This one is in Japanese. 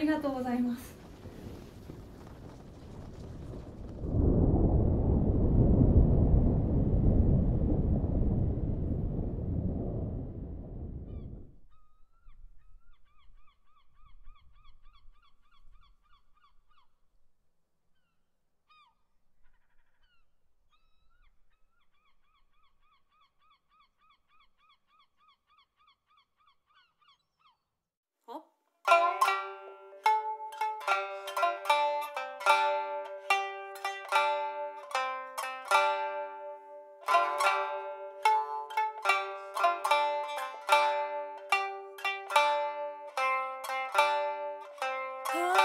ありがとうございます。Oh.